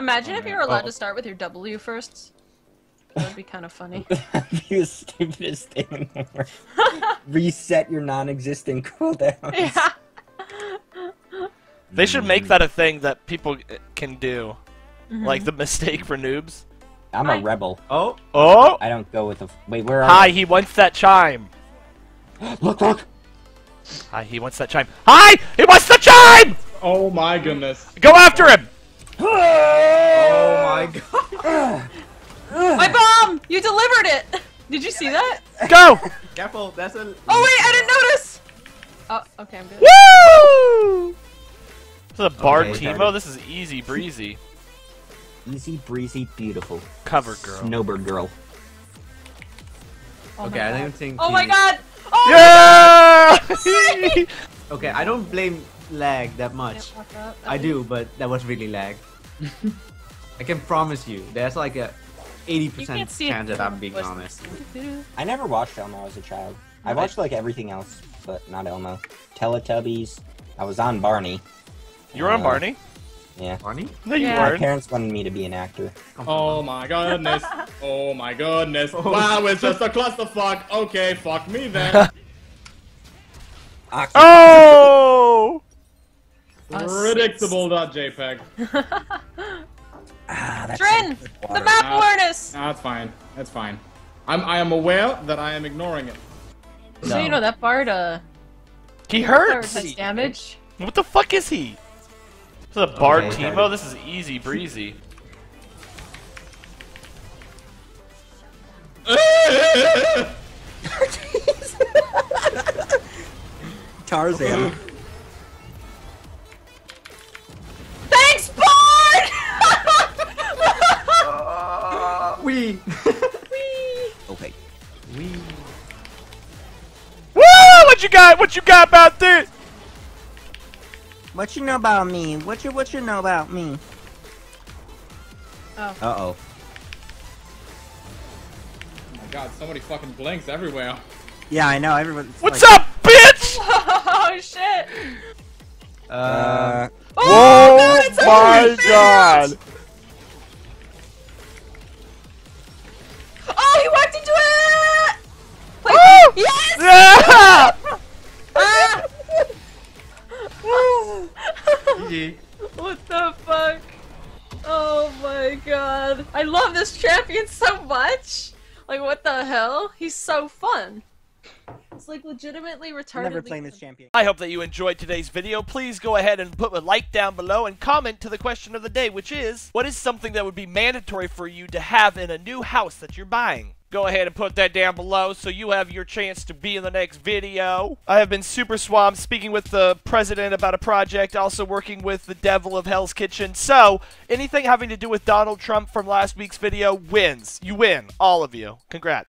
Imagine if you man. were allowed Oh. to start with your W first. That would be kind of funny. That'd be the stupidest thing in the world. Reset your non-existent cooldowns. yeah. They should make that a thing that people can do. Mhm. Like the mistake for noobs. I'm Hi. a rebel. Oh, Oh! I don't go with the. Wait, where are Hi, they? he wants that chime. Look, look. Hi, he wants that chime. Hi! He wants the chime! oh my goodness. Go after him! Oh my god. My bomb! You delivered it! Did you see that? Go! Careful, that's a. Oh wait, I didn't notice! Oh, okay, I'm good. Woo! This is a Bard Okay, Teemo. This is easy breezy. Easy breezy, beautiful. Cover girl. Snowbird girl. Oh Okay, I god. don't think. Oh my god! Oh Yeah! Okay, I don't blame lag that much. Can't walk up. I do, but that was really lag. I can promise you, there's like a 80% chance it that I'm being honest. I never watched Elmo as a child. I watched like everything else, but not Elmo. Teletubbies. I was on Barney. You were on Uh, Barney? Yeah. Barney? No, you Yeah. My weren't. parents wanted me to be an actor. Oh my goodness. Oh my goodness. Wow, it's just a clusterfuck. Okay, fuck me then. Ox- Oh! Predictable.jpg. Ah, that's Trin! so The map awareness! That's fine. That's fine. I'm I am aware that I am ignoring it. So you know that bard, uh, He bard hurts! has damage. What the fuck is he? This is a Bard Okay, Teemo. sorry. This is easy breezy. Tarzan. we. Woo! What you got? What you got about this? What you know about me? What you what you know about me? Oh. Uh oh. Oh my god, so many fucking blinks everywhere. Yeah, I know. everyone. What's up, bitch? oh shit! Uh, Uh, Oh, Whoa god, it's my god! Yes! Yeah! Ah! GG. what the fuck? Oh my god. I love this champion so much! Like, what the hell? He's so fun. It's like legitimately retarded. never playing this champion. I hope that you enjoyed today's video. Please go ahead and put a like down below and comment to the question of the day, which is, what is something that would be mandatory for you to have in a new house that you're buying? Go ahead and put that down below so you have your chance to be in the next video. I have been super swamped speaking with the president about a project, also working with the devil of Hell's Kitchen. So, anything having to do with Donald Trump from last week's video wins. You win, all of you. Congrats.